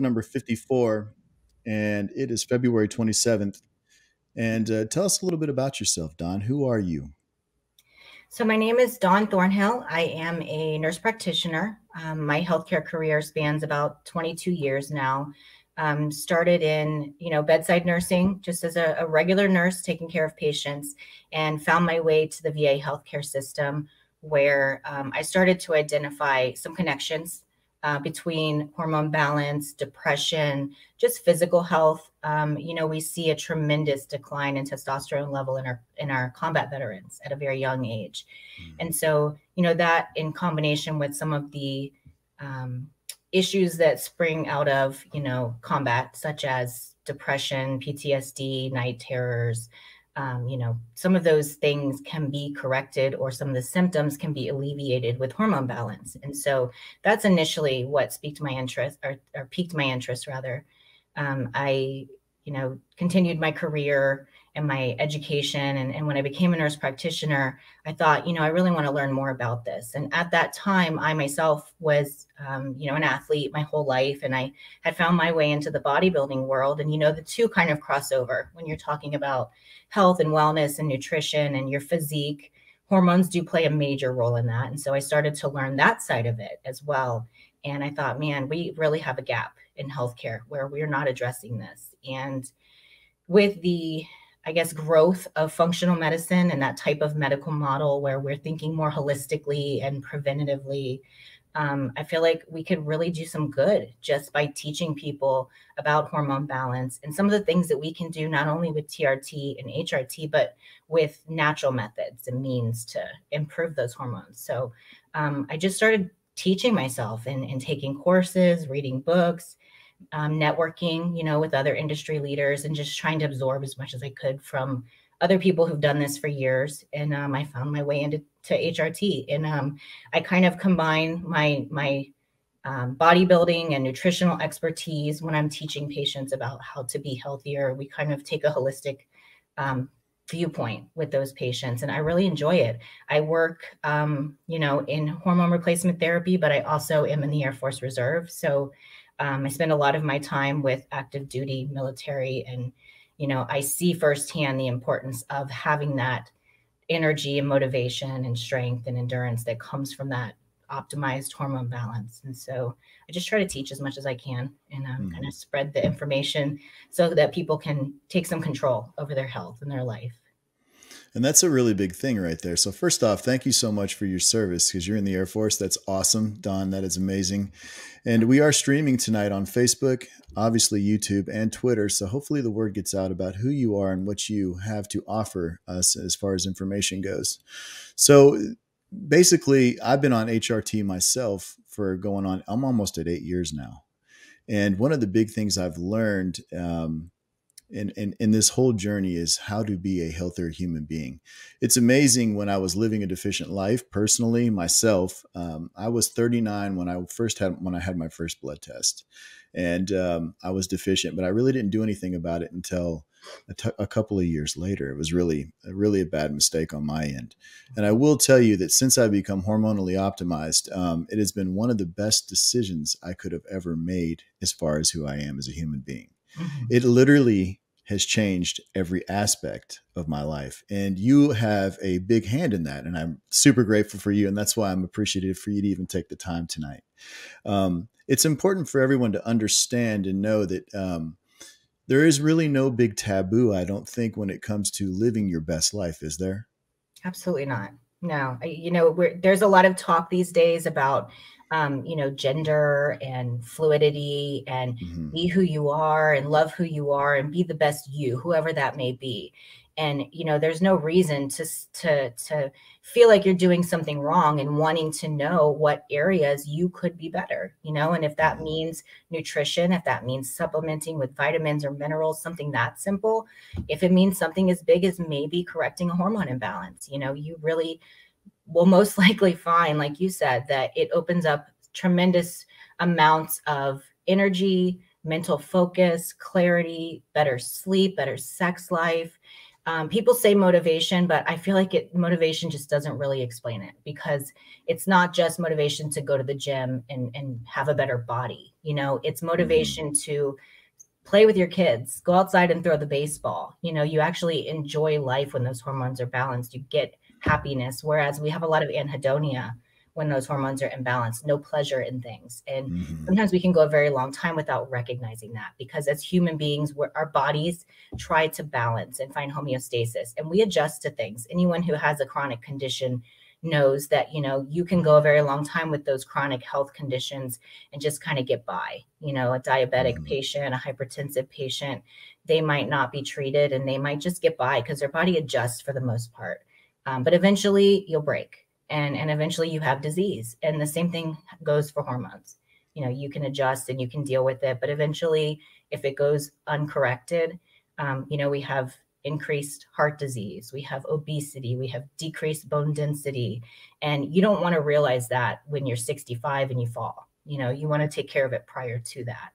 number 54, and it is February 27th. And uh, tell us a little bit about yourself, Dawn. Who are you? So, my name is Dawn Thornhill. I am a nurse practitioner. Um, my healthcare career spans about 22 years now. Um, started in, you know, bedside nursing, just as a, a regular nurse taking care of patients, and found my way to the VA healthcare system, where um, I started to identify some connections uh, between hormone balance, depression, just physical health. Um, you know, we see a tremendous decline in testosterone level in our in our combat veterans at a very young age, mm. and so you know that in combination with some of the um, issues that spring out of you know combat, such as depression, PTSD, night terrors, um, you know, some of those things can be corrected or some of the symptoms can be alleviated with hormone balance. And so that's initially what piqued my interest or, or piqued my interest rather. Um, I, you know, continued my career and my education. And, and when I became a nurse practitioner, I thought, you know, I really want to learn more about this. And at that time, I myself was, um, you know, an athlete my whole life. And I had found my way into the bodybuilding world. And, you know, the two kind of cross over when you're talking about health and wellness and nutrition and your physique. Hormones do play a major role in that. And so I started to learn that side of it as well. And I thought, man, we really have a gap in healthcare where we're not addressing this. And with the I guess, growth of functional medicine and that type of medical model where we're thinking more holistically and preventatively. Um, I feel like we could really do some good just by teaching people about hormone balance and some of the things that we can do, not only with TRT and HRT, but with natural methods and means to improve those hormones. So um, I just started teaching myself and, and taking courses, reading books, um, networking, you know, with other industry leaders and just trying to absorb as much as I could from other people who've done this for years. And um, I found my way into to HRT, and um, I kind of combine my my um, bodybuilding and nutritional expertise when I'm teaching patients about how to be healthier. We kind of take a holistic um, viewpoint with those patients and i really enjoy it i work um, you know in hormone replacement therapy but i also am in the air force reserve so um, I spend a lot of my time with active duty military, and you know, I see firsthand the importance of having that energy and motivation and strength and endurance that comes from that optimized hormone balance. And so I just try to teach as much as I can and um, mm-hmm. kind of spread the information so that people can take some control over their health and their life. And that's a really big thing right there. So, first off, thank you so much for your service because you're in the Air Force. That's awesome, Dawn. That is amazing. And we are streaming tonight on Facebook, obviously YouTube, and Twitter. So, hopefully, the word gets out about who you are and what you have to offer us as far as information goes. So, basically, I've been on HRT myself for going on, I'm almost at eight years now. And one of the big things I've learned, um, in, in, in this whole journey is how to be a healthier human being. It's amazing when I was living a deficient life personally myself. Um, I was 39 when I first had when I had my first blood test, and um, I was deficient, but I really didn't do anything about it until a, couple of years later. It was really really a bad mistake on my end. And I will tell you that since I've become hormonally optimized, um, it has been one of the best decisions I could have ever made as far as who I am as a human being. Mm-hmm. It literally has changed every aspect of my life. And you have a big hand in that. And I'm super grateful for you. And that's why I'm appreciative for you to even take the time tonight. Um, it's important for everyone to understand and know that um, there is really no big taboo, I don't think, when it comes to living your best life, is there? Absolutely not. No, you know, there's a lot of talk these days about um, you know, gender and fluidity and mm-hmm. be who you are and love who you are and be the best you, whoever that may be. And you know, there's no reason to to to feel like you're doing something wrong and wanting to know what areas you could be better, you know, and if that mm-hmm. means nutrition, if that means supplementing with vitamins or minerals, something that simple, if it means something as big as maybe correcting a hormone imbalance, you know, you really will most likely find, like you said, that it opens up tremendous amounts of energy, mental focus, clarity, better sleep, better sex life. um, people say motivation, but I feel like it motivation just doesn't really explain it because it's not just motivation to go to the gym and, and have a better body. You know, it's mm-hmm. motivation mm-hmm. to play with your kids, go outside and throw the baseball. You know, you actually enjoy life when those hormones are balanced. You get happiness. Whereas we have a lot of anhedonia when those hormones are imbalanced, no pleasure in things. And mm-hmm. sometimes we can go a very long time without recognizing that because as human beings, our bodies try to balance and find homeostasis and we adjust to things. Anyone who has a chronic condition knows that you know you can go a very long time with those chronic health conditions and just kind of get by you know a diabetic mm-hmm. patient a hypertensive patient they might not be treated and they might just get by because their body adjusts for the most part um, but eventually you'll break and and eventually you have disease and the same thing goes for hormones you know you can adjust and you can deal with it but eventually if it goes uncorrected um, you know we have increased heart disease, we have obesity, we have decreased bone density. And you don't want to realize that when you're 65 and you fall. You know, you want to take care of it prior to that.